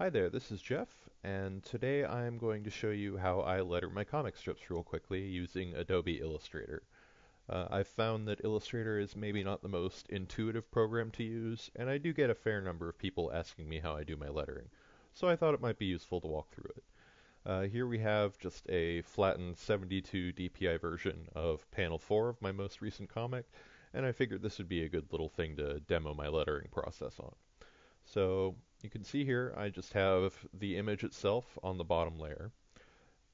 Hi there, this is Jeph, and today I'm going to show you how I letter my comic strips real quickly using Adobe Illustrator. Uh, I've found that Illustrator is maybe not the most intuitive program to use, and I do get a fair number of people asking me how I do my lettering, so I thought it might be useful to walk through it. Uh, here we have just a flattened 72 DPI version of panel 4 of my most recent comic, and I figured this would be a good little thing to demo my lettering process on. So you can see here I just have the image itself on the bottom layer.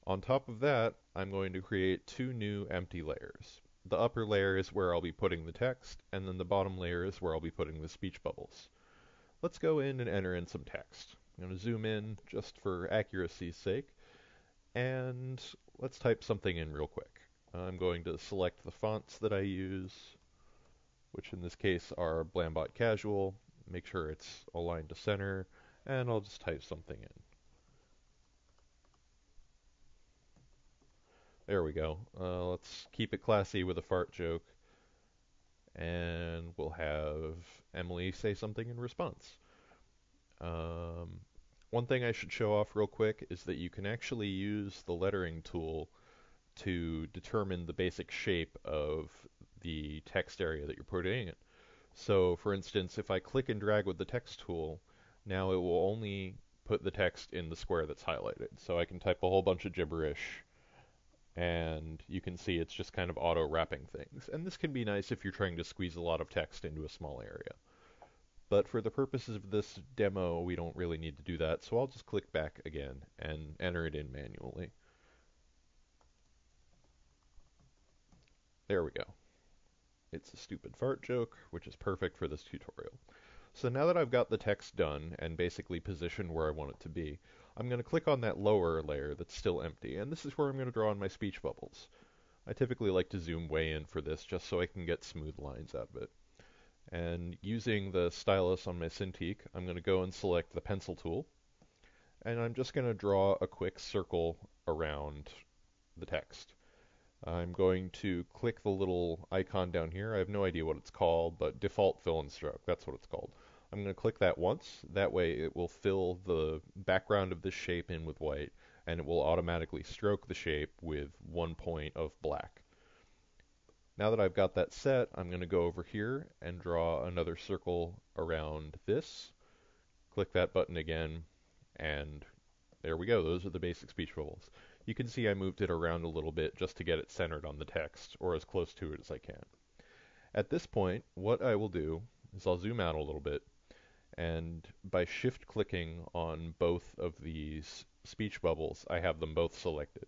On top of that, I'm going to create two new empty layers. The upper layer is where I'll be putting the text, and then the bottom layer is where I'll be putting the speech bubbles. Let's go in and enter in some text. I'm going to zoom in just for accuracy's sake, and let's type something in real quick. I'm going to select the fonts that I use, which in this case are Blambot Casual, make sure it's aligned to center, and I'll just type something in. There we go. Uh, let's keep it classy with a fart joke, and we'll have Emily say something in response. Um, one thing I should show off real quick is that you can actually use the lettering tool to determine the basic shape of the text area that you're putting in. So for instance, if I click and drag with the text tool, now it will only put the text in the square that's highlighted. So I can type a whole bunch of gibberish and you can see it's just kind of auto wrapping things. And this can be nice if you're trying to squeeze a lot of text into a small area. But for the purposes of this demo, we don't really need to do that, so I'll just click back again and enter it in manually. There we go. It's a stupid fart joke, which is perfect for this tutorial. So now that I've got the text done and basically positioned where I want it to be, I'm going to click on that lower layer that's still empty, and this is where I'm going to draw in my speech bubbles. I typically like to zoom way in for this just so I can get smooth lines out of it. And using the stylus on my Cintiq, I'm going to go and select the pencil tool, and I'm just going to draw a quick circle around the text. I'm going to click the little icon down here. I have no idea what it's called, but default fill and stroke, that's what it's called. I'm going to click that once. That way it will fill the background of this shape in with white, and it will automatically stroke the shape with one point of black. Now that I've got that set, I'm going to go over here and draw another circle around this. Click that button again, and there we go. Those are the basic speech bubbles. You can see I moved it around a little bit just to get it centered on the text, or as close to it as I can. At this point, what I will do is I'll zoom out a little bit, and by shift clicking on both of these speech bubbles, I have them both selected.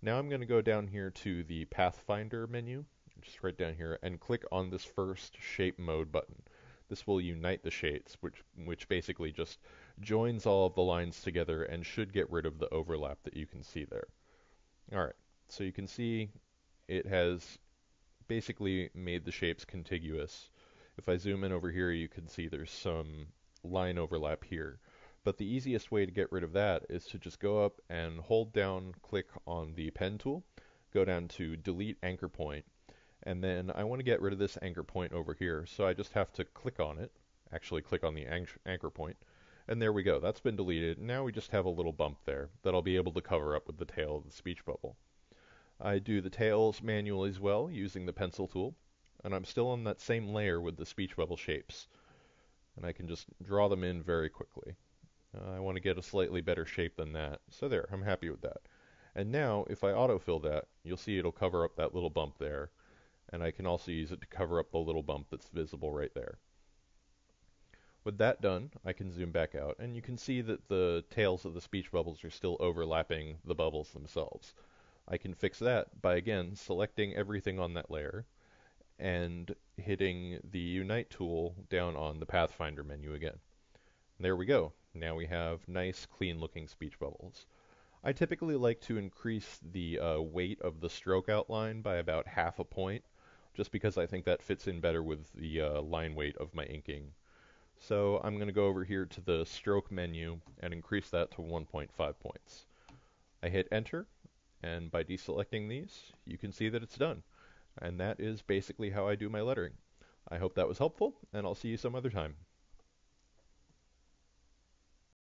Now I'm going to go down here to the Pathfinder menu, just right down here, and click on this first Shape Mode button. This will unite the shapes, which, which basically just joins all of the lines together and should get rid of the overlap that you can see there. Alright, so you can see it has basically made the shapes contiguous. If I zoom in over here, you can see there's some line overlap here. But the easiest way to get rid of that is to just go up and hold down, click on the pen tool, go down to delete anchor point, and then I want to get rid of this anchor point over here, so I just have to click on it, actually click on the anchor point, and there we go, that's been deleted. Now we just have a little bump there that I'll be able to cover up with the tail of the speech bubble. I do the tails manually as well using the pencil tool, and I'm still on that same layer with the speech bubble shapes. And I can just draw them in very quickly. Uh, I want to get a slightly better shape than that. So there, I'm happy with that. And now, if I autofill that, you'll see it'll cover up that little bump there. And I can also use it to cover up the little bump that's visible right there. With that done, I can zoom back out, and you can see that the tails of the speech bubbles are still overlapping the bubbles themselves. I can fix that by, again, selecting everything on that layer, and hitting the Unite tool down on the Pathfinder menu again. There we go. Now we have nice, clean-looking speech bubbles. I typically like to increase the uh, weight of the stroke outline by about half a point, just because I think that fits in better with the uh, line weight of my inking so I'm going to go over here to the stroke menu and increase that to 1.5 points. I hit enter, and by deselecting these, you can see that it's done. And that is basically how I do my lettering. I hope that was helpful, and I'll see you some other time.